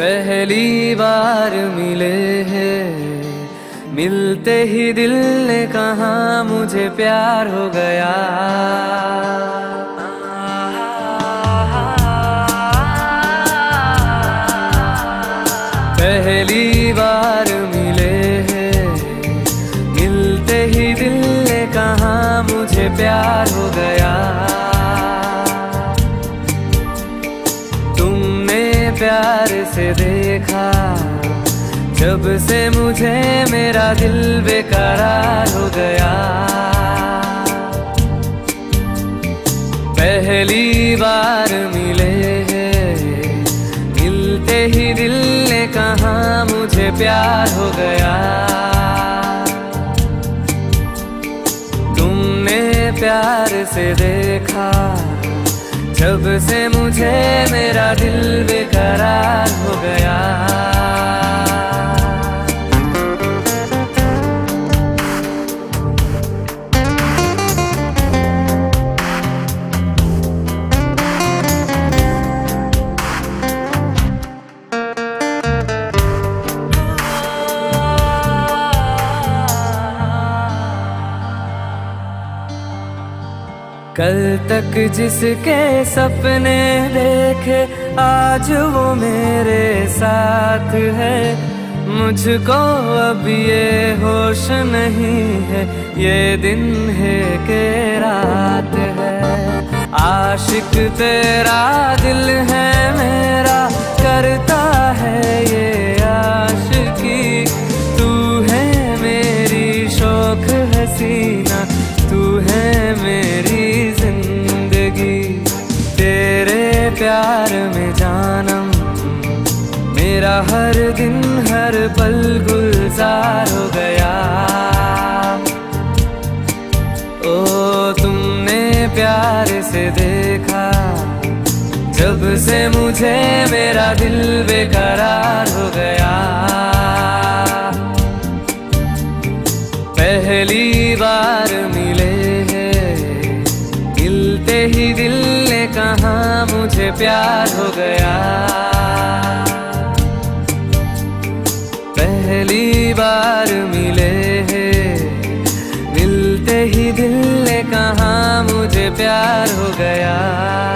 पहली बार मिले हैं। मिलते ही दिल ने कहा, मुझे प्यार हो गया। पहली बार मिले हैं। मिलते ही दिल ने कहा, मुझे प्यार हो गया। प्यार से देखा। जब से मुझे मेरा दिल बेकरार हो गया। पहली बार मिले हैं। मिलते ही दिल ने कहा मुझे प्यार हो गया। तुमने प्यार से देखा। जब से मुझे मेरा दिल बेकरार हो गया कल तक जिसके सपने देखे, आज वो मेरे साथ है। मुझको अब ये होश नहीं है, ये दिन है के रात है। आशिक तेरा दिल है मेरा, करता है ये आशिकी। तू है मेरी शौक हसीना तू है मेरा हर दिन हर पल गुलजार हो गया। ओ, तुमने प्यार से देखा, जब से मुझे मेरा दिल बेकरार हो गया। पहली बार मिले हैं, मिलते ही दिल ने कहा मुझे प्यार हो गया। बार मिले हैं। मिलते ही दिल ने कहा मुझे प्यार हो गया।